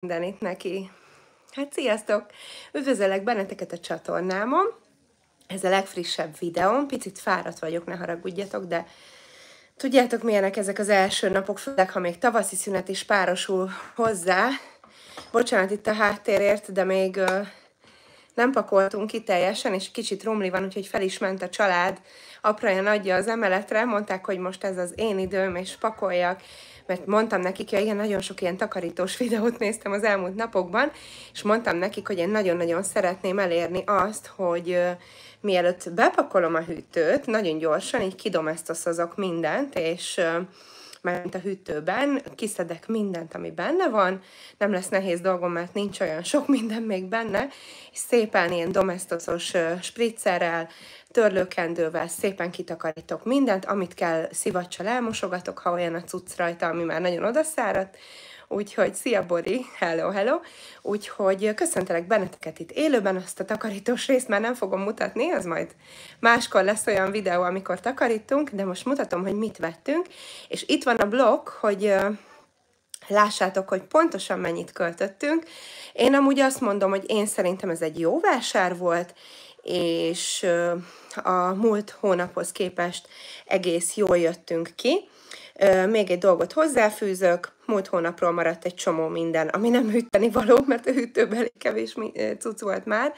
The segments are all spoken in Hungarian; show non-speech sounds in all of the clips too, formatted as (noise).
mindenit neki. Hát sziasztok! Üdvözöllek benneteket a csatornámon. Ez a legfrissebb videóm. Picit fáradt vagyok, ne haragudjatok, de tudjátok milyenek ezek az első napok, főleg ha még tavaszi szünet is párosul hozzá. Bocsánat itt a háttérért, de még uh, nem pakoltunk ki teljesen, és kicsit romli van, úgyhogy fel is ment a család. Apraja nagyja az emeletre, mondták, hogy most ez az én időm, és pakoljak mert mondtam nekik, hogy igen, nagyon sok ilyen takarítós videót néztem az elmúlt napokban, és mondtam nekik, hogy én nagyon-nagyon szeretném elérni azt, hogy mielőtt bepakolom a hűtőt, nagyon gyorsan így kidomesztoszozok mindent, és mert a hűtőben, kiszedek mindent, ami benne van, nem lesz nehéz dolgom, mert nincs olyan sok minden még benne, és szépen ilyen domesztoszos spritzerrel, törlőkendővel szépen kitakarítok mindent, amit kell szivacsal elmosogatok, ha olyan a cucc rajta, ami már nagyon odaszáradt, Úgyhogy szia Bori, hello, hello. Úgyhogy köszöntelek benneteket itt élőben, azt a takarítós részt már nem fogom mutatni, az majd máskor lesz olyan videó, amikor takarítunk, de most mutatom, hogy mit vettünk. És itt van a blokk, hogy lássátok, hogy pontosan mennyit költöttünk. Én amúgy azt mondom, hogy én szerintem ez egy jó vásár volt, és a múlt hónaphoz képest egész jól jöttünk ki. Még egy dolgot hozzáfűzök, múlt hónapról maradt egy csomó minden, ami nem hűteni való, mert a hűtőben elég kevés cucc volt már,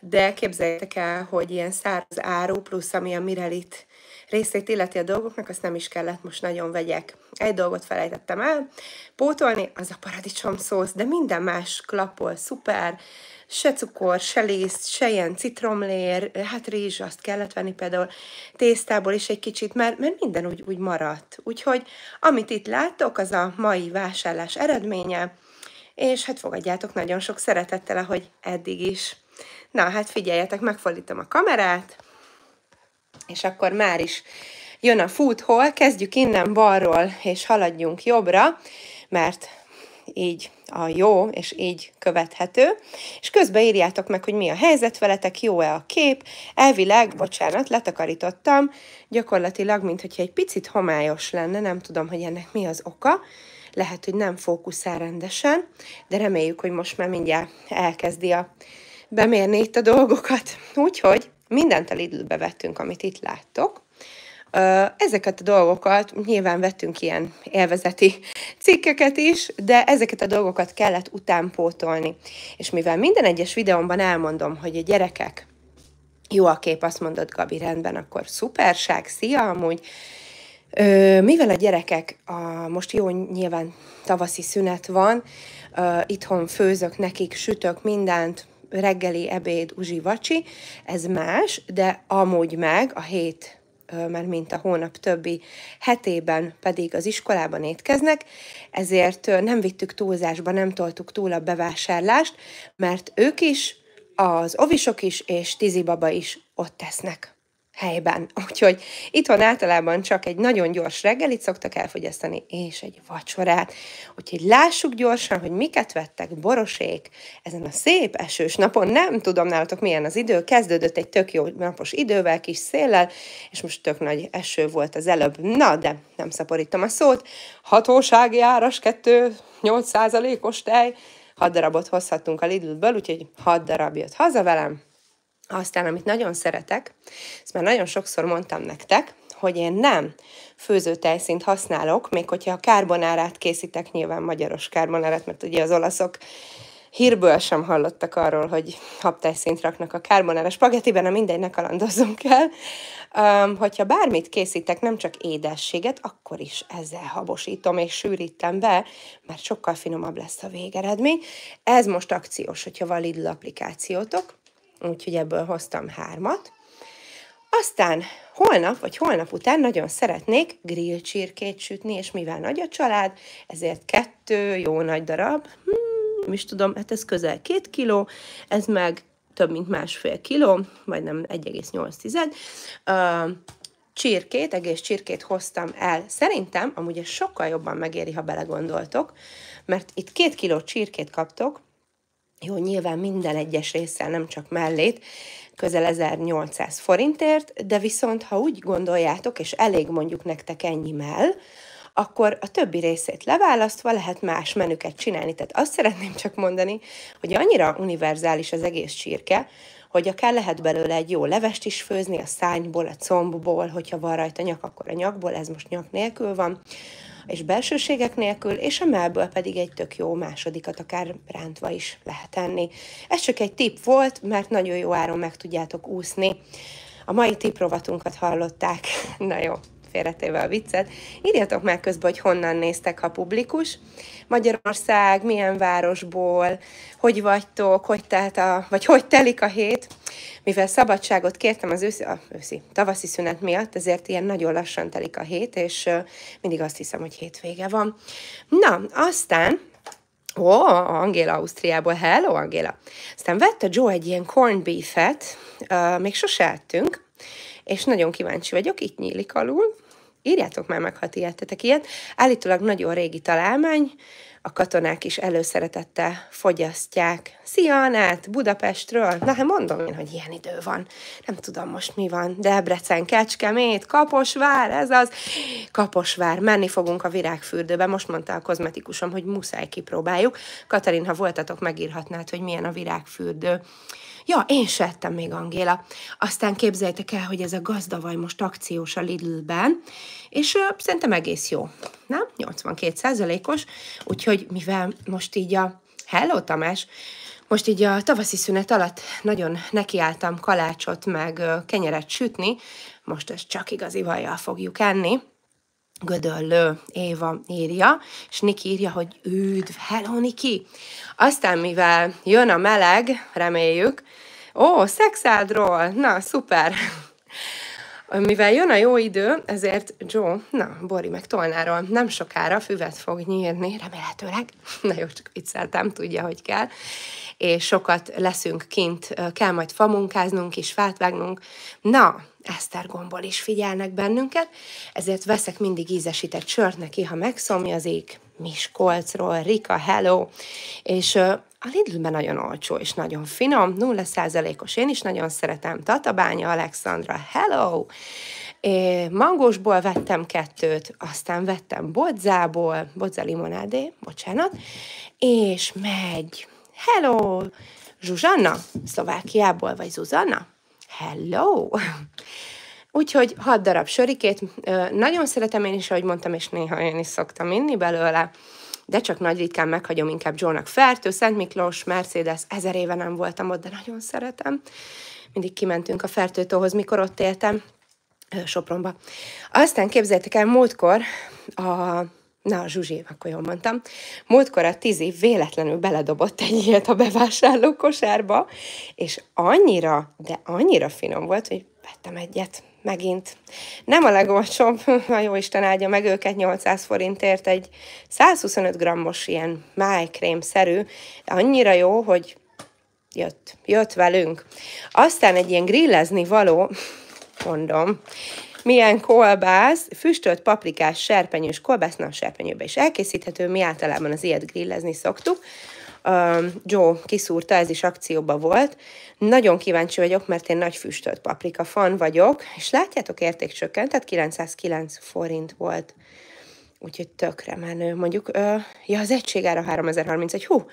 de képzeljétek el, hogy ilyen száraz áru, plusz ami a Mirelit részét illeti a dolgoknak, azt nem is kellett most nagyon vegyek. Egy dolgot felejtettem el, pótolni, az a paradicsom szósz, de minden más klappol, szuper, se cukor, se liszt, se ilyen citromlér, hát rizs, azt kellett venni például tésztából is egy kicsit, mert, mert minden úgy, úgy maradt. Úgyhogy amit itt láttok, az a mai vásárlás eredménye, és hát fogadjátok nagyon sok szeretettel, ahogy eddig is. Na, hát figyeljetek, megfordítom a kamerát, és akkor már is jön a food hall, kezdjük innen balról, és haladjunk jobbra, mert így a jó, és így követhető, és közben írjátok meg, hogy mi a helyzet veletek, jó-e a kép. Elvileg, bocsánat, letakarítottam, gyakorlatilag, mint hogyha egy picit homályos lenne, nem tudom, hogy ennek mi az oka, lehet, hogy nem fókuszál rendesen, de reméljük, hogy most már mindjárt elkezdi a bemérni itt a dolgokat. Úgyhogy mindent a Lidl-be vettünk, amit itt láttok. Ezeket a dolgokat, nyilván vettünk ilyen élvezeti cikkeket is, de ezeket a dolgokat kellett utánpótolni. És mivel minden egyes videómban elmondom, hogy a gyerekek, jó a kép, azt mondod Gabi, rendben, akkor szuperság, szia amúgy, mivel a gyerekek, a, most jó, nyilván tavaszi szünet van, itthon főzök nekik, sütök mindent, reggeli, ebéd, uzsi, vacsi, ez más, de amúgy meg a hét mert mint a hónap többi hetében pedig az iskolában étkeznek, ezért nem vittük túlzásba, nem toltuk túl a bevásárlást, mert ők is, az ovisok is és Tizibaba is ott tesznek helyben. (laughs) Úgyhogy itthon általában csak egy nagyon gyors reggelit szoktak elfogyasztani, és egy vacsorát. Úgyhogy lássuk gyorsan, hogy miket vettek borosék ezen a szép esős napon. Nem tudom nálatok milyen az idő, kezdődött egy tök jó napos idővel, kis széllel, és most tök nagy eső volt az előbb. Na, de nem szaporítom a szót. Hatósági áras, 2, 8 százalékos tej, 6 darabot hozhattunk a Lidl-ből, úgyhogy 6 darab jött haza velem, aztán, amit nagyon szeretek, ezt már nagyon sokszor mondtam nektek, hogy én nem főzőtejszínt használok, még hogyha a karbonárát készítek, nyilván magyaros karbonárát, mert ugye az olaszok hírből sem hallottak arról, hogy habtejszínt raknak a kárbonára spagettiben, a mindegy, ne kalandozzunk el. Um, hogyha bármit készítek, nem csak édességet, akkor is ezzel habosítom és sűrítem be, mert sokkal finomabb lesz a végeredmény. Ez most akciós, hogyha van Lidl applikációtok, úgyhogy ebből hoztam hármat. Aztán holnap, vagy holnap után nagyon szeretnék grill csirkét sütni, és mivel nagy a család, ezért kettő jó nagy darab, hmm, is tudom, hát ez közel két kiló, ez meg több mint másfél kiló, vagy nem 1,8 uh, csirkét, egész csirkét hoztam el. Szerintem amúgy ez sokkal jobban megéri, ha belegondoltok, mert itt két kiló csirkét kaptok, jó, nyilván minden egyes résszel, nem csak mellét, közel 1800 forintért, de viszont ha úgy gondoljátok, és elég mondjuk nektek ennyi mell, akkor a többi részét leválasztva lehet más menüket csinálni. Tehát azt szeretném csak mondani, hogy annyira univerzális az egész csirke, hogy akár lehet belőle egy jó levest is főzni, a szányból, a combból, hogyha van rajta nyak, akkor a nyakból, ez most nyak nélkül van, és belsőségek nélkül, és a mellből pedig egy tök jó másodikat akár rántva is lehet enni. Ez csak egy tip volt, mert nagyon jó áron meg tudjátok úszni. A mai tiprovatunkat hallották. (laughs) Na jó, félretéve a viccet. Írjatok meg közben, hogy honnan néztek, ha publikus. Magyarország, milyen városból, hogy vagytok, hogy telt a, vagy hogy telik a hét. Mivel szabadságot kértem az őszi, a, őszi, tavaszi szünet miatt, ezért ilyen nagyon lassan telik a hét, és mindig azt hiszem, hogy hétvége van. Na, aztán Ó, oh, Angéla Ausztriából, hello Angéla. Aztán vette Joe egy ilyen corned beef-et, uh, még sose ettünk, és nagyon kíváncsi vagyok, itt nyílik alul, írjátok már meg, ha ti ettetek ilyet. Állítólag nagyon régi találmány, a katonák is előszeretettel fogyasztják. Szia, Anát, Budapestről! Na, hát mondom én, hogy ilyen idő van. Nem tudom most mi van. Debrecen, Kecskemét, Kaposvár, ez az. Kaposvár, menni fogunk a virágfürdőbe. Most mondta a kozmetikusom, hogy muszáj kipróbáljuk. Katalin, ha voltatok, megírhatnád, hogy milyen a virágfürdő. Ja, én se ettem még, Angéla. Aztán képzeljétek el, hogy ez a gazdavaj most akciós a Lidl-ben, és ö, szerintem egész jó. Nem? 82 os úgyhogy mivel most így a... Hello, Tamás! Most így a tavaszi szünet alatt nagyon nekiálltam kalácsot meg kenyeret sütni, most ezt csak igazi vajjal fogjuk enni. Gödöllő Éva írja, és Niki írja, hogy üdv, hello Niki! Aztán, mivel jön a meleg, reméljük, ó, szexádról, na, szuper! (laughs) Mivel jön a jó idő, ezért Joe, na, Bori meg Tolnáról nem sokára füvet fog nyírni, remélhetőleg. (laughs) Na jó, csak vicceltem, tudja, hogy kell. És sokat leszünk kint, kell majd famunkáznunk és fát vágnunk. Na, Esztergomból is figyelnek bennünket, ezért veszek mindig ízesített sört neki, ha megszomjazik, Miskolcról, Rika, Hello, és a Lidlben nagyon olcsó és nagyon finom, 0%-os, én is nagyon szeretem, Tatabánya, Alexandra, Hello, É, mangósból vettem kettőt, aztán vettem bodzából, bodza limonádé, bocsánat, és megy, hello, Zsuzsanna, Szlovákiából, vagy Zuzanna? Hello! Úgyhogy hat darab sörikét, nagyon szeretem én is, ahogy mondtam, és néha én is szoktam inni belőle, de csak nagy ritkán meghagyom inkább Joe-nak Fertő, Szent Miklós, Mercedes, ezer éve nem voltam ott, de nagyon szeretem. Mindig kimentünk a Fertőtóhoz, mikor ott éltem, Sopronba. Aztán képzeljétek el, múltkor a Na, Zsuzsi, akkor jól mondtam. Múltkor a Tizi véletlenül beledobott egy ilyet a bevásárló kosárba, és annyira, de annyira finom volt, hogy vettem egyet megint. Nem a legolcsóbb, (laughs) a jó Isten áldja meg őket 800 forintért, egy 125 grammos ilyen májkrém-szerű, annyira jó, hogy jött, jött velünk. Aztán egy ilyen grillezni való, mondom, milyen kolbász, füstölt paprikás, serpenyős kolbász, na, serpenyőbe is elkészíthető, mi általában az ilyet grillezni szoktuk. Uh, Joe kiszúrta, ez is akcióban volt. Nagyon kíváncsi vagyok, mert én nagy füstölt paprika fan vagyok, és látjátok, értékcsökkent, tehát 909 forint volt. Úgyhogy tökre menő. Mondjuk, uh, ja, az egységára 3031, hú,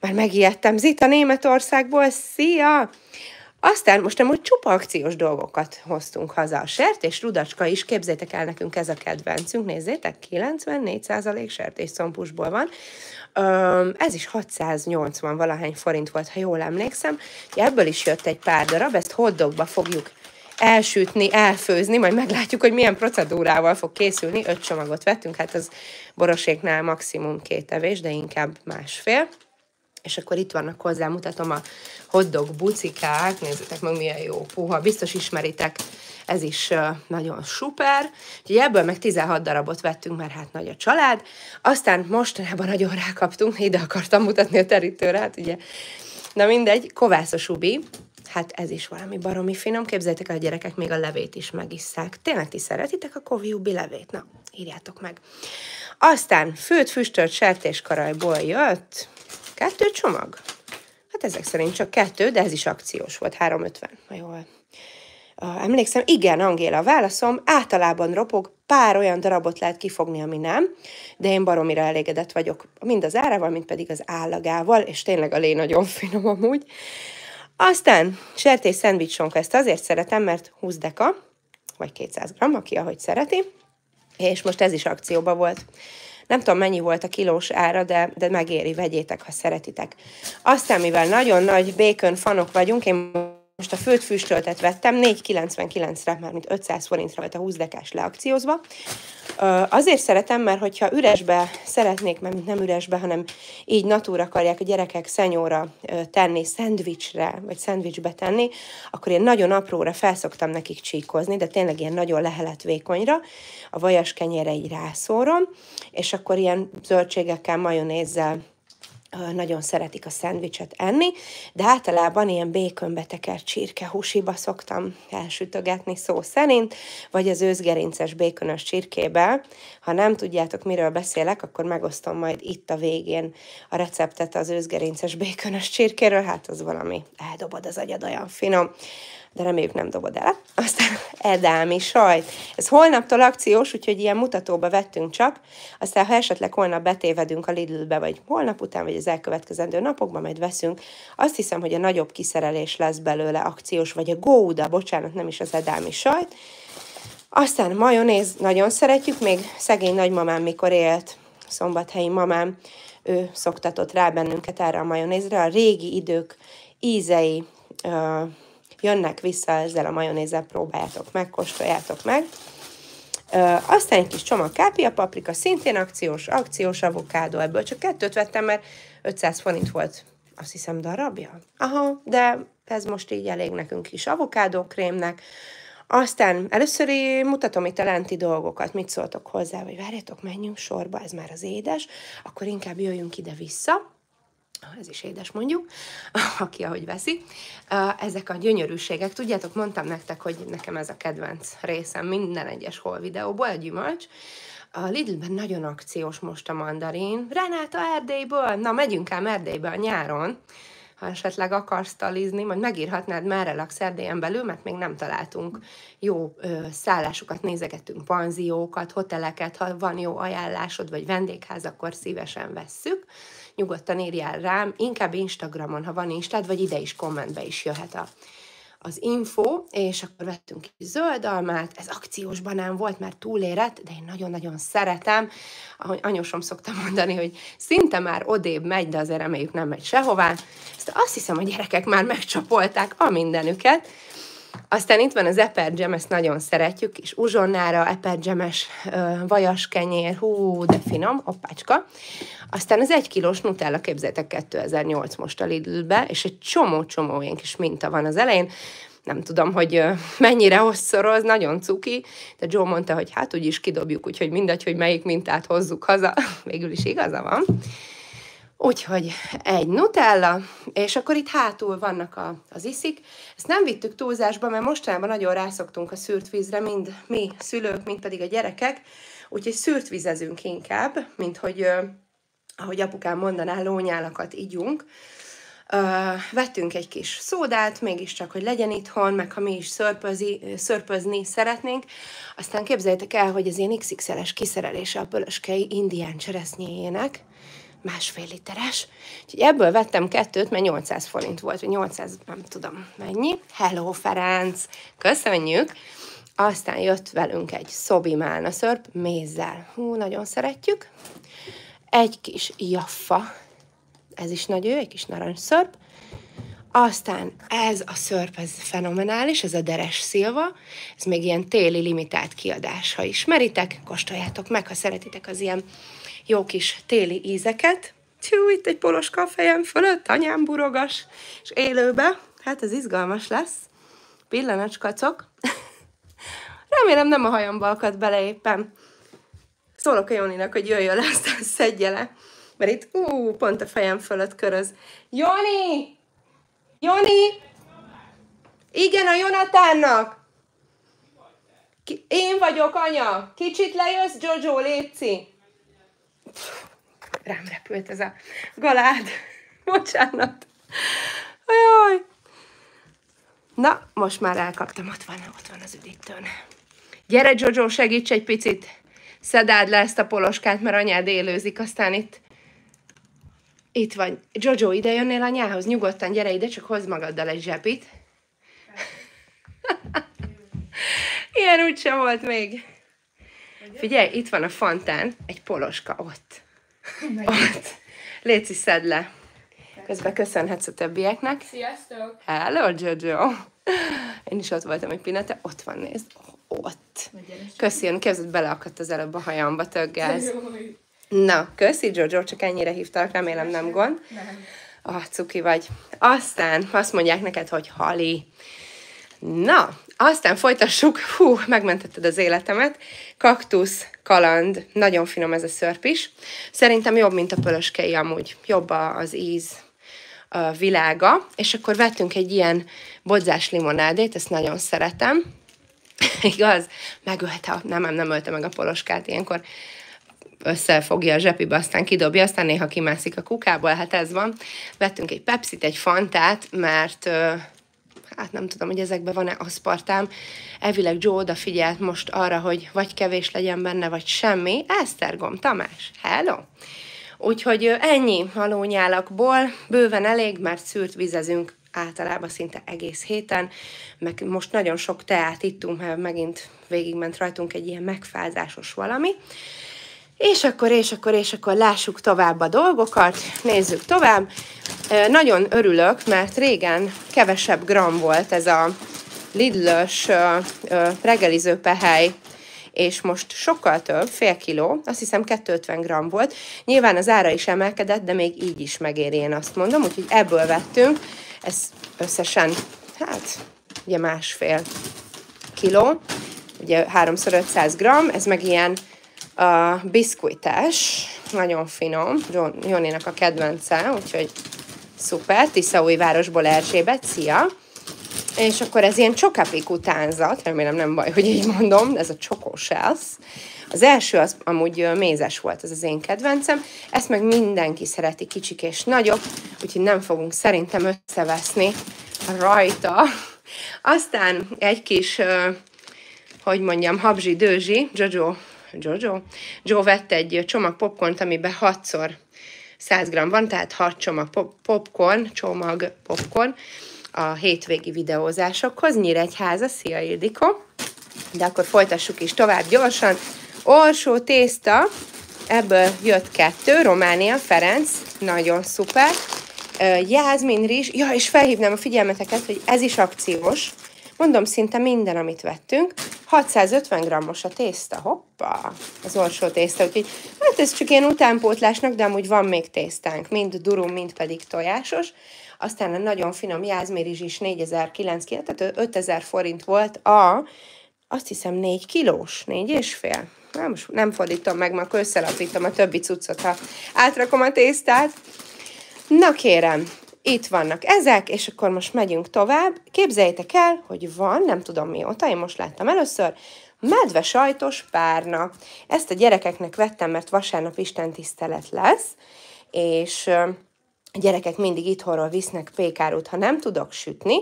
már megijedtem. Zita Németországból, szia! Aztán most amúgy csupa akciós dolgokat hoztunk haza. A sertés rudacska is, képzétek el nekünk ez a kedvencünk, nézzétek, 94% sertés szompusból van. Ez is 680 valahány forint volt, ha jól emlékszem. Ebből is jött egy pár darab, ezt hotdogba fogjuk elsütni, elfőzni, majd meglátjuk, hogy milyen procedúrával fog készülni. Öt csomagot vettünk, hát az boroséknál maximum két evés, de inkább másfél és akkor itt vannak hozzá, mutatom a hotdog bucikák, nézzétek meg milyen jó, puha, biztos ismeritek, ez is nagyon super. Úgyhogy ebből meg 16 darabot vettünk, mert hát nagy a család. Aztán mostanában nagyon rákaptunk, ide akartam mutatni a terítőre, hát ugye, na mindegy, kovászos ubi, hát ez is valami baromi finom. Képzeljétek el, a gyerekek még a levét is megisszák. Tényleg ti szeretitek a kovi ubi levét? Na, írjátok meg. Aztán főt füstölt sertéskarajból jött, Kettő csomag? Hát ezek szerint csak kettő, de ez is akciós volt, 350, ha jól emlékszem, igen, Angéla, válaszom általában ropog, pár olyan darabot lehet kifogni, ami nem, de én baromira elégedett vagyok, mind az árával, mind pedig az állagával, és tényleg a lé nagyon finom amúgy. Aztán sertés szendvicsonka, ezt azért szeretem, mert 20 deka, vagy 200 g, aki ahogy szereti, és most ez is akcióba volt. Nem tudom, mennyi volt a kilós ára, de, de megéri, vegyétek, ha szeretitek. Aztán, mivel nagyon nagy bacon fanok vagyunk, én most a főt füstöltet vettem, 4,99-re, már mint 500 forintra volt a 20 dekás leakciózva. Azért szeretem, mert hogyha üresbe szeretnék, mert nem üresbe, hanem így natúra akarják a gyerekek szenyóra tenni, szendvicsre, vagy szendvicsbe tenni, akkor én nagyon apróra felszoktam nekik csíkozni, de tényleg ilyen nagyon lehelet vékonyra, a vajas kenyére így rászórom, és akkor ilyen zöldségekkel, majonézzel, nagyon szeretik a szendvicset enni, de általában ilyen békönbe tekert csirke húsiba szoktam elsütögetni szó szerint, vagy az őzgerinces békönös csirkébe. Ha nem tudjátok, miről beszélek, akkor megosztom majd itt a végén a receptet az őzgerinces békönös csirkéről, hát az valami eldobod az agyad, olyan finom de reméljük nem dobod el. Aztán (laughs) edámi sajt. Ez holnaptól akciós, úgyhogy ilyen mutatóba vettünk csak. Aztán, ha esetleg holnap betévedünk a Lidlbe, vagy holnap után, vagy az elkövetkezendő napokban, majd veszünk, azt hiszem, hogy a nagyobb kiszerelés lesz belőle akciós, vagy a Gouda, bocsánat, nem is az edámi sajt. Aztán majonéz, nagyon szeretjük, még szegény nagymamám, mikor élt, szombathelyi mamám, ő szoktatott rá bennünket erre a majonézre, a régi idők ízei, jönnek vissza ezzel a majonézzel, próbáljátok meg, kóstoljátok meg. Aztán egy kis csomag kápia paprika, szintén akciós, akciós avokádó, ebből csak kettőt vettem, mert 500 forint volt, azt hiszem, darabja. Aha, de ez most így elég nekünk is avokádókrémnek. Aztán először mutatom itt a lenti dolgokat, mit szóltok hozzá, vagy várjatok, menjünk sorba, ez már az édes, akkor inkább jöjjünk ide-vissza ez is édes mondjuk, (laughs) aki ahogy veszi. Ezek a gyönyörűségek, tudjátok, mondtam nektek, hogy nekem ez a kedvenc részem minden egyes hol videóból, a gyümölcs. A Lidlben nagyon akciós most a mandarin. Renáta Erdélyből, na megyünk ám Erdélybe a nyáron, ha esetleg akarsz talizni, majd megírhatnád már a Erdélyen belül, mert még nem találtunk jó ö, szállásokat, nézegetünk panziókat, hoteleket, ha van jó ajánlásod, vagy vendégház, akkor szívesen vesszük nyugodtan írjál rám, inkább Instagramon, ha van Instád, vagy ide is kommentbe is jöhet a, az info, és akkor vettünk egy zöld almát, ez akciós banán volt, mert túlérett, de én nagyon-nagyon szeretem, ahogy anyósom szokta mondani, hogy szinte már odébb megy, de azért reméljük nem megy sehová. Ezt azt hiszem, a gyerekek már megcsapolták a Aztán itt van az epergem, ezt nagyon szeretjük, és uzsonnára epergemes vajas kenyér, hú, de finom, hoppácska. Aztán az egy kilós Nutella, képzeljétek, 2008 most a Lidlbe, és egy csomó-csomó ilyen kis minta van az elején. Nem tudom, hogy mennyire hosszoroz, nagyon cuki, de Joe mondta, hogy hát úgyis kidobjuk, úgyhogy mindegy, hogy melyik mintát hozzuk haza. (laughs) Végül is igaza van. Úgyhogy egy Nutella, és akkor itt hátul vannak a, az iszik. Ezt nem vittük túlzásba, mert mostanában nagyon rászoktunk a szűrt vízre, mind mi szülők, mind pedig a gyerekek, úgyhogy szűrt vizezünk inkább, mint hogy ahogy apukám mondaná, lónyálakat ígyunk. Uh, vettünk egy kis szódát, mégiscsak, hogy legyen itthon, meg ha mi is szörpözi, szörpözni szeretnénk. Aztán képzeljétek el, hogy az én XXL-es kiszerelése a pölöskei indián cseresznyéjének, másfél literes. Úgyhogy ebből vettem kettőt, mert 800 forint volt, vagy 800, nem tudom mennyi. Hello, Ferenc! Köszönjük! Aztán jött velünk egy szobi málna szörp mézzel. Hú, nagyon szeretjük egy kis jaffa, ez is nagy jó, egy kis narancsszörp, aztán ez a szörp, ez fenomenális, ez a Deres Szilva, ez még ilyen téli limitált kiadás. Ha ismeritek, kóstoljátok meg, ha szeretitek az ilyen jó kis téli ízeket. Tjú, itt egy poloska a fejem fölött, anyám burogas, és élőbe, hát ez izgalmas lesz. Pillanatskacok. (laughs) Remélem nem a hajamba akad bele éppen szólok a Joninak, hogy jöjjön le, aztán szedje le. Mert itt, ú, pont a fejem fölött köröz. Joni! Joni! Igen, a Jonatánnak! Ki, én vagyok, anya! Kicsit lejössz, Jojo, léci! Rám repült ez a galád. (laughs) Bocsánat. Ajaj. Na, most már elkaptam, ott van, ott van az üdítőn. Gyere, Jojo, segíts egy picit. Szedáld le ezt a poloskát, mert anyád élőzik, aztán itt itt vagy. Jojo, ide jönnél anyához? Nyugodtan, gyere ide, csak hozd magaddal egy zsepit. (laughs) Ilyen úgysem volt még. Figyelj, itt van a fontán, egy poloska ott. Ott. Léci, szedd le. Közben köszönhetsz a többieknek. Sziasztok! Hello, Jojo! Én is ott voltam egy pillanat, ott van, nézd. Ott. Köszönöm, képzeld, beleakadt az előbb a hajamba, tök gáz. Na, köszi Jojo, csak ennyire hívtalak, remélem nem gond. Nem. Ah, cuki vagy. Aztán azt mondják neked, hogy hali. Na, aztán folytassuk. Hú, megmentetted az életemet. Kaktusz, kaland, nagyon finom ez a szörp is. Szerintem jobb, mint a pölöskei amúgy. Jobb az íz a világa. És akkor vettünk egy ilyen bodzás limonádét, ezt nagyon szeretem. (laughs) Igaz? Megölte, nem, nem, nem ölte meg a poloskát ilyenkor összefogja a zsepibe, aztán kidobja, aztán néha kimászik a kukából, hát ez van. Vettünk egy Pepsit, egy Fantát, mert hát nem tudom, hogy ezekben van-e aszpartám. Elvileg Joe odafigyelt most arra, hogy vagy kevés legyen benne, vagy semmi. Esztergom, Tamás, hello! Úgyhogy ennyi halónyálakból, bőven elég, mert szűrt vizezünk általában szinte egész héten, meg most nagyon sok teát ittunk, mert megint végigment rajtunk egy ilyen megfázásos valami. És akkor, és akkor, és akkor lássuk tovább a dolgokat, nézzük tovább. Nagyon örülök, mert régen kevesebb gram volt ez a Lidl-ös reggeliző pehely, és most sokkal több, fél kiló, azt hiszem 250 gram volt. Nyilván az ára is emelkedett, de még így is megéri, én azt mondom, úgyhogy ebből vettünk. Ez összesen, hát, ugye másfél kiló, ugye 3x500 gram, ez meg ilyen a biszkvitás, nagyon finom, John- Jónénak a kedvence, úgyhogy szuper, Tiszaújvárosból Erzsébet, szia! És akkor ez ilyen csokapik utánzat, remélem nem baj, hogy így mondom, ez a Choco Shells. Az első az amúgy mézes volt, ez az én kedvencem, ezt meg mindenki szereti, kicsik és nagyok, úgyhogy nem fogunk szerintem összeveszni rajta. Aztán egy kis hogy mondjam, habzsi, dőzsi, Jojo, Jojo, Joe vett egy csomag popcornt, amiben 6-szor 100 g van, tehát 6 csomag pop- popcorn, csomag popcorn a hétvégi videózásokhoz. Nyíregyháza, szia Ildikó! De akkor folytassuk is tovább gyorsan. Orsó tészta, ebből jött kettő, Románia, Ferenc, nagyon szuper. Jászmin rizs, ja, és felhívnám a figyelmeteket, hogy ez is akciós. Mondom, szinte minden, amit vettünk. 650 grammos a tészta, hoppá, az orsó tészta, úgyhogy hát ez csak ilyen utánpótlásnak, de amúgy van még tésztánk, mind durum, mind pedig tojásos. Aztán a nagyon finom jázmérizs is 4009, tehát 5000 forint volt a, azt hiszem 4 kilós, 4 és fél. Nem, most nem fordítom meg, mert akkor összelapítom a többi cuccot, ha átrakom a tésztát. Na kérem, itt vannak ezek, és akkor most megyünk tovább. Képzeljétek el, hogy van, nem tudom mióta, én most láttam először, medve sajtos párna. Ezt a gyerekeknek vettem, mert vasárnap Isten tisztelet lesz, és a gyerekek mindig itthonról visznek pékárút, ha nem tudok sütni,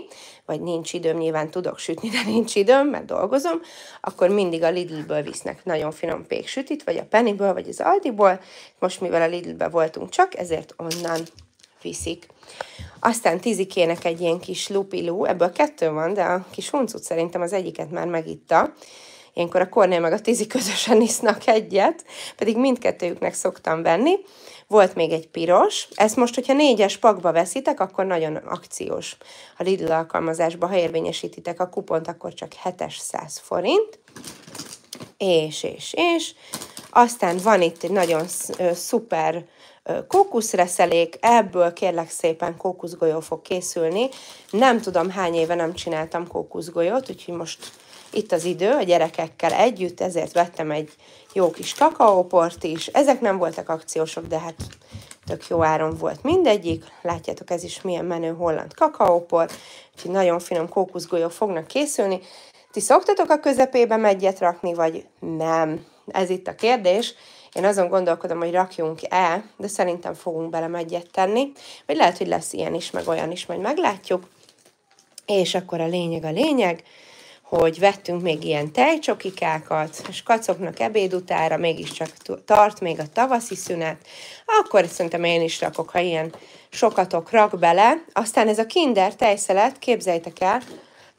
vagy nincs időm, nyilván tudok sütni, de nincs időm, mert dolgozom, akkor mindig a Lidlből visznek nagyon finom péksütit, vagy a Pennyből, vagy az Aldiból. Most mivel a Lidlbe voltunk csak, ezért onnan viszik. Aztán Tizikének egy ilyen kis lupilú, ebből kettő van, de a kis huncut szerintem az egyiket már megitta. Ilyenkor a Kornél meg a Tizi közösen isznak egyet, pedig mindkettőjüknek szoktam venni. Volt még egy piros, ezt most, hogyha négyes pakba veszitek, akkor nagyon akciós. A Lidl alkalmazásba, ha érvényesítitek a kupont, akkor csak 700 forint. És, és, és. Aztán van itt egy nagyon szuper kókuszreszelék, ebből kérlek szépen kókuszgolyó fog készülni. Nem tudom, hány éve nem csináltam kókuszgolyót, úgyhogy most itt az idő a gyerekekkel együtt, ezért vettem egy jó kis kakaóport is. Ezek nem voltak akciósok, de hát tök jó áron volt mindegyik. Látjátok, ez is milyen menő holland kakaópor, úgyhogy nagyon finom kókuszgolyók fognak készülni. Ti szoktatok a közepébe megyet rakni, vagy nem? Ez itt a kérdés. Én azon gondolkodom, hogy rakjunk-e, de szerintem fogunk bele megyet tenni. Vagy lehet, hogy lesz ilyen is, meg olyan is, majd meglátjuk. És akkor a lényeg a lényeg, hogy vettünk még ilyen tejcsokikákat, és kacoknak ebéd utára mégiscsak tart még a tavaszi szünet, akkor szerintem én is rakok, ha ilyen sokatok rak bele. Aztán ez a kinder tejszelet, képzeljétek el,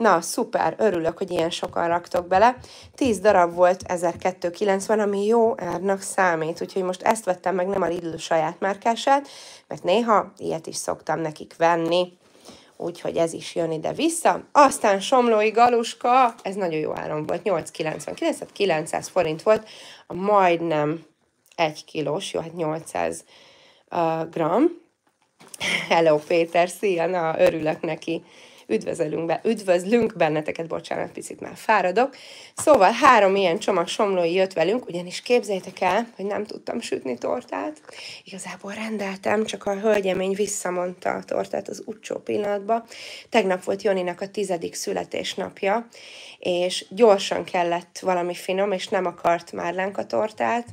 Na, szuper, örülök, hogy ilyen sokan raktok bele. 10 darab volt 1290, ami jó árnak számít, úgyhogy most ezt vettem meg, nem a Lidl saját márkását, mert néha ilyet is szoktam nekik venni úgyhogy ez is jön ide-vissza. Aztán Somlói Galuska, ez nagyon jó áron volt, 8,99, tehát 900 forint volt, a majdnem 1 kilós, jó, hát 800 uh, gram. (laughs) Hello Péter, szia, na, örülök neki üdvözlünk, be, üdvözlünk benneteket, bocsánat, picit már fáradok. Szóval három ilyen csomag somlói jött velünk, ugyanis képzeljétek el, hogy nem tudtam sütni tortát. Igazából rendeltem, csak a hölgyemény visszamondta a tortát az utcsó pillanatban. Tegnap volt Joninak a tizedik születésnapja, és gyorsan kellett valami finom, és nem akart már tortát,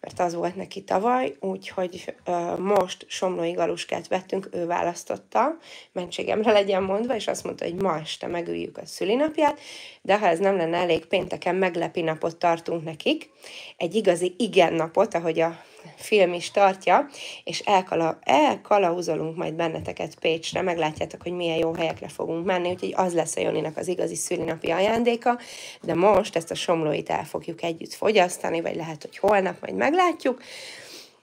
mert az volt neki tavaly, úgyhogy most Somlói Galuskát vettünk, ő választotta, mentségemre legyen mondva, és azt mondta, hogy ma este megüljük a szülinapját, de ha ez nem lenne elég, pénteken meglepi napot tartunk nekik, egy igazi igen napot, ahogy a film is tartja, és elkala, elkalauzolunk majd benneteket Pécsre, meglátjátok, hogy milyen jó helyekre fogunk menni, úgyhogy az lesz a Joninak az igazi szülinapi ajándéka, de most ezt a somlóit el fogjuk együtt fogyasztani, vagy lehet, hogy holnap majd meglátjuk.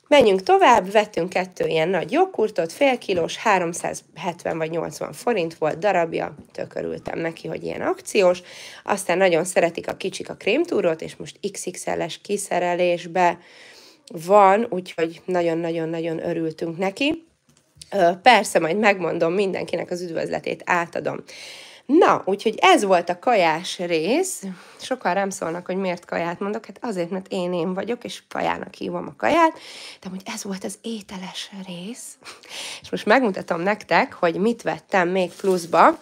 Menjünk tovább, vettünk kettő ilyen nagy joghurtot, fél kilós, 370 vagy 80 forint volt darabja, tökörültem neki, hogy ilyen akciós. Aztán nagyon szeretik a kicsik a krémtúrót, és most XXL-es kiszerelésbe van, úgyhogy nagyon-nagyon-nagyon örültünk neki. Persze, majd megmondom mindenkinek az üdvözletét, átadom. Na, úgyhogy ez volt a kajás rész. Sokan rám szólnak, hogy miért kaját mondok. Hát azért, mert én én vagyok, és kajának hívom a kaját. De hogy ez volt az ételes rész. És most megmutatom nektek, hogy mit vettem még pluszba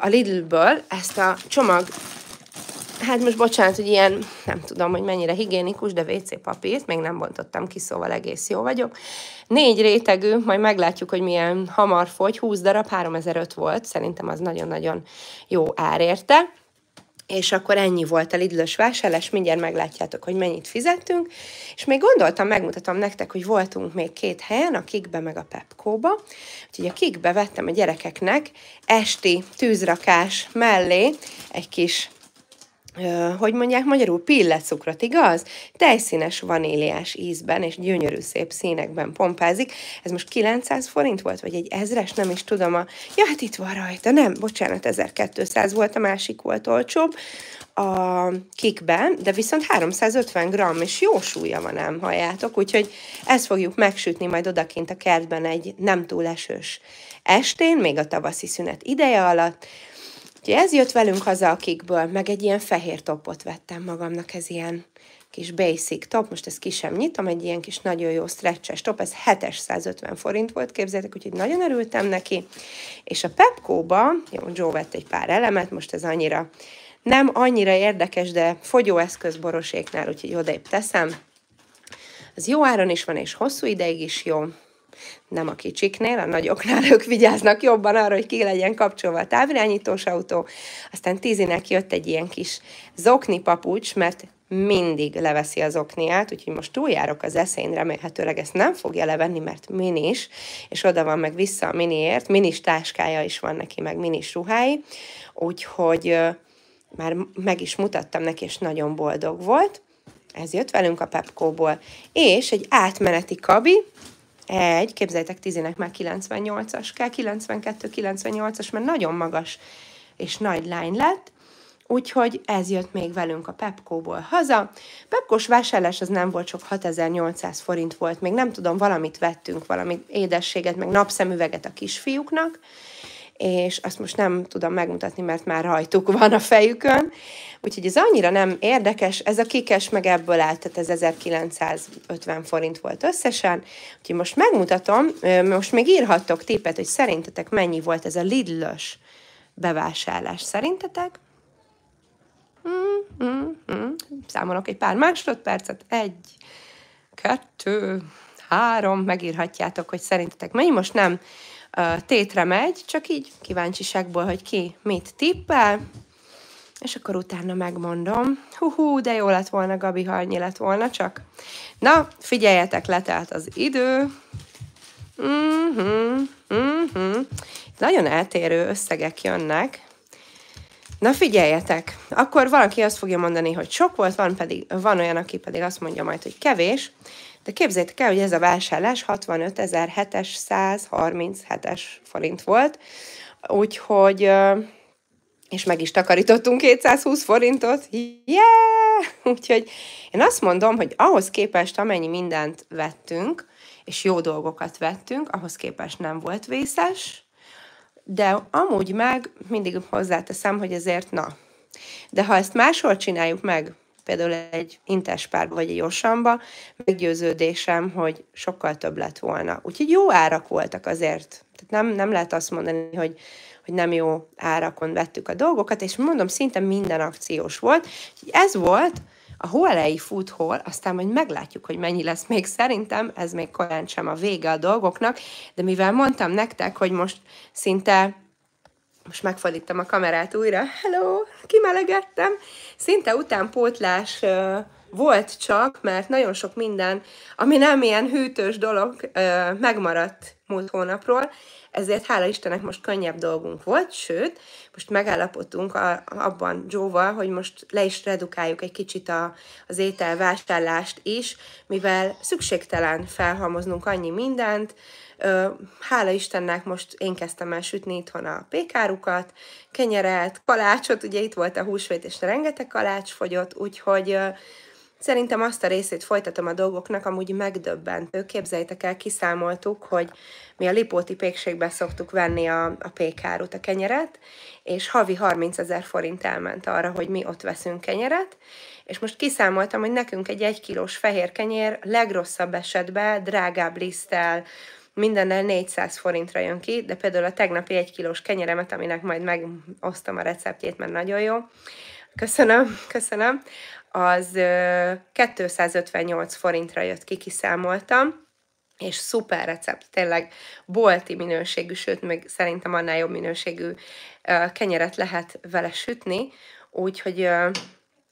a Lidlből. Ezt a csomag Hát most bocsánat, hogy ilyen, nem tudom, hogy mennyire higiénikus, de WC papírt még nem bontottam ki, szóval egész jó vagyok. Négy rétegű, majd meglátjuk, hogy milyen hamar fogy, 20 darab, 3005 volt, szerintem az nagyon-nagyon jó ár érte. És akkor ennyi volt a Lidlös vásárlás, mindjárt meglátjátok, hogy mennyit fizettünk. És még gondoltam, megmutatom nektek, hogy voltunk még két helyen, a Kikbe meg a Pepkóba. Úgyhogy a Kikbe vettem a gyerekeknek esti tűzrakás mellé egy kis hogy mondják magyarul, pilletcukrot, igaz? Tejszínes vaníliás ízben és gyönyörű szép színekben pompázik. Ez most 900 forint volt, vagy egy ezres, nem is tudom. A... Ja, hát itt van rajta, nem, bocsánat, 1200 volt, a másik volt olcsóbb a kikben, de viszont 350 g, és jó súlya van, nem halljátok, úgyhogy ezt fogjuk megsütni majd odakint a kertben egy nem túl esős estén, még a tavaszi szünet ideje alatt, Úgyhogy ez jött velünk haza a kikből, meg egy ilyen fehér topot vettem magamnak, ez ilyen kis basic top, most ezt ki sem nyitom, egy ilyen kis nagyon jó stretches top, ez 750 forint volt, képzeljétek, úgyhogy nagyon örültem neki. És a Pepco-ba, jó, Joe vett egy pár elemet, most ez annyira nem annyira érdekes, de fogyóeszköz boroséknál, úgyhogy odaébb teszem. Az jó áron is van, és hosszú ideig is jó nem a kicsiknél, a nagyoknál (laughs) ők vigyáznak jobban arra, hogy ki legyen kapcsolva a távirányítós autó. Aztán Tizinek jött egy ilyen kis zokni papucs, mert mindig leveszi az okniát, úgyhogy most túljárok az eszén, remélhetőleg ezt nem fogja levenni, mert minis, és oda van meg vissza a miniért, minis táskája is van neki, meg minis ruhái, úgyhogy már meg is mutattam neki, és nagyon boldog volt. Ez jött velünk a Pepco-ból. És egy átmeneti kabi, egy, képzeljétek, tizenek már 98-as kell, 92-98-as, mert nagyon magas és nagy lány lett, úgyhogy ez jött még velünk a Pepco-ból haza. Pepkos vásárlás az nem volt, csak 6800 forint volt, még nem tudom, valamit vettünk, valami édességet, meg napszemüveget a kisfiúknak, és azt most nem tudom megmutatni, mert már rajtuk van a fejükön. Úgyhogy ez annyira nem érdekes, ez a kikes meg ebből állt, tehát ez 1950 forint volt összesen. Úgyhogy most megmutatom, most még írhattok tippet, hogy szerintetek mennyi volt ez a Lidl-ös bevásárlás. Szerintetek? Mm, mm, mm. Számolok egy pár másodpercet. Egy, kettő, három, megírhatjátok, hogy szerintetek mennyi. Most nem tétre megy, csak így kíváncsiságból, hogy ki mit tippel, és akkor utána megmondom. Hú, de jó lett volna, Gabi, ha annyi lett volna csak. Na, figyeljetek, letelt az idő. Mm-hmm, mm-hmm. Nagyon eltérő összegek jönnek. Na figyeljetek, akkor valaki azt fogja mondani, hogy sok volt, van, pedig, van olyan, aki pedig azt mondja majd, hogy kevés, de képzeljétek el, hogy ez a vásárlás 65.700 137-es forint volt, úgyhogy, és meg is takarítottunk 220 forintot, yeah! (laughs) Úgyhogy én azt mondom, hogy ahhoz képest, amennyi mindent vettünk, és jó dolgokat vettünk, ahhoz képest nem volt vészes, de amúgy meg mindig hozzáteszem, hogy ezért na. De ha ezt máshol csináljuk meg, például egy interspárba vagy egy osamba, meggyőződésem, hogy sokkal több lett volna. Úgyhogy jó árak voltak azért. Tehát nem, nem lehet azt mondani, hogy, hogy nem jó árakon vettük a dolgokat, és mondom, szinte minden akciós volt. Ez volt a Huawei Food Hall, aztán majd meglátjuk, hogy mennyi lesz még. Szerintem ez még korán sem a vége a dolgoknak, de mivel mondtam nektek, hogy most szinte most megfordítom a kamerát újra, hello, kimelegettem, szinte utánpótlás uh, volt csak, mert nagyon sok minden, ami nem ilyen hűtős dolog, uh, megmaradt múlt hónapról, ezért hála Istennek most könnyebb dolgunk volt, sőt, most megállapodtunk a, abban Joe-val, hogy most le is redukáljuk egy kicsit a, az ételvásárlást is, mivel szükségtelen felhalmoznunk annyi mindent, Hála Istennek most én kezdtem el sütni itthon a pékárukat, kenyeret, kalácsot, ugye itt volt a húsvét, és rengeteg kalács fogyott, úgyhogy Szerintem azt a részét folytatom a dolgoknak, amúgy megdöbbentő. Képzeljétek el, kiszámoltuk, hogy mi a Lipóti pékségbe szoktuk venni a, a pékárut, a kenyeret, és havi 30 ezer forint elment arra, hogy mi ott veszünk kenyeret, és most kiszámoltam, hogy nekünk egy egy kilós fehér kenyér legrosszabb esetben drágább liszttel, mindennel 400 forintra jön ki, de például a tegnapi egy kilós kenyeremet, aminek majd megosztom a receptjét, mert nagyon jó, köszönöm, köszönöm, az 258 forintra jött ki, kiszámoltam, és szuper recept, tényleg bolti minőségű, sőt, még szerintem annál jobb minőségű kenyeret lehet vele sütni, úgyhogy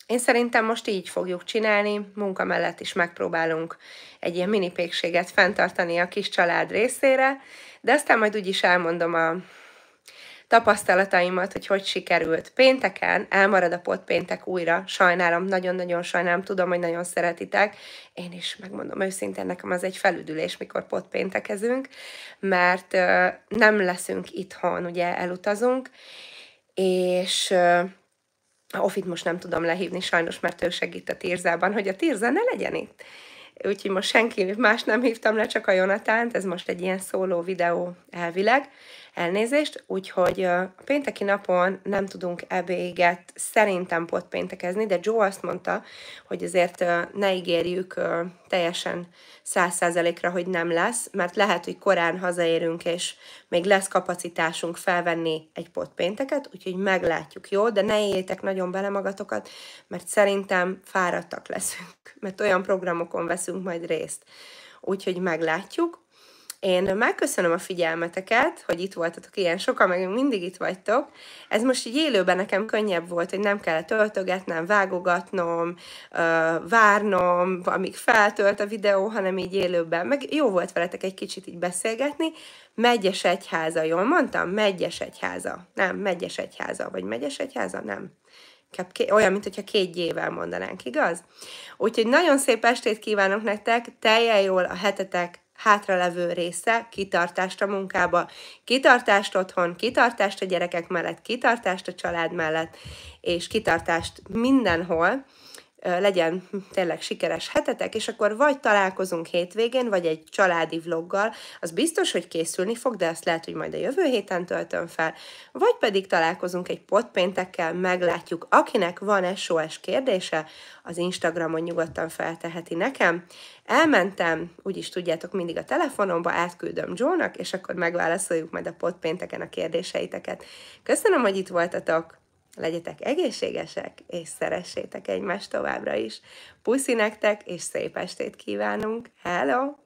én szerintem most így fogjuk csinálni, munka mellett is megpróbálunk egy ilyen mini pékséget fenntartani a kis család részére, de aztán majd úgyis elmondom a tapasztalataimat, hogy hogy sikerült. Pénteken elmarad a pot péntek újra, sajnálom, nagyon-nagyon sajnálom, tudom, hogy nagyon szeretitek. Én is megmondom őszintén, nekem az egy felüdülés, mikor pot péntekezünk, mert uh, nem leszünk itthon, ugye elutazunk, és uh, a Ofit most nem tudom lehívni sajnos, mert ő segít a Tirzában, hogy a Tirza ne legyen itt. Úgyhogy most senki más nem hívtam le, csak a Jonatánt, ez most egy ilyen szóló videó elvileg, elnézést, úgyhogy a pénteki napon nem tudunk ebéget szerintem potpéntekezni, de Joe azt mondta, hogy azért ne ígérjük teljesen száz százalékra, hogy nem lesz, mert lehet, hogy korán hazaérünk, és még lesz kapacitásunk felvenni egy potpénteket, úgyhogy meglátjuk, jó? De ne éljétek nagyon bele magatokat, mert szerintem fáradtak leszünk, (laughs) mert olyan programokon veszünk majd részt. Úgyhogy meglátjuk. Én megköszönöm a figyelmeteket, hogy itt voltatok ilyen sokan, meg mindig itt vagytok. Ez most így élőben nekem könnyebb volt, hogy nem kellett töltögetnem, vágogatnom, várnom, amíg feltölt a videó, hanem így élőben. Meg jó volt veletek egy kicsit így beszélgetni. Megyes egyháza, jól mondtam? Megyes egyháza. Nem, megyes egyháza. Vagy megyes egyháza? Nem olyan, mint hogyha két ével mondanánk, igaz? Úgyhogy nagyon szép estét kívánok nektek, teljen jól a hetetek hátralevő része, kitartást a munkába, kitartást otthon, kitartást a gyerekek mellett, kitartást a család mellett, és kitartást mindenhol, legyen tényleg sikeres hetetek, és akkor vagy találkozunk hétvégén, vagy egy családi vloggal, az biztos, hogy készülni fog, de azt lehet, hogy majd a jövő héten töltöm fel, vagy pedig találkozunk egy potpéntekkel, meglátjuk, akinek van SOS kérdése, az Instagramon nyugodtan felteheti nekem. Elmentem, úgyis tudjátok, mindig a telefonomba átküldöm Joe-nak, és akkor megválaszoljuk majd a potpénteken a kérdéseiteket. Köszönöm, hogy itt voltatok! Legyetek egészségesek, és szeressétek egymást továbbra is. Puszi nektek, és szép estét kívánunk! Hello!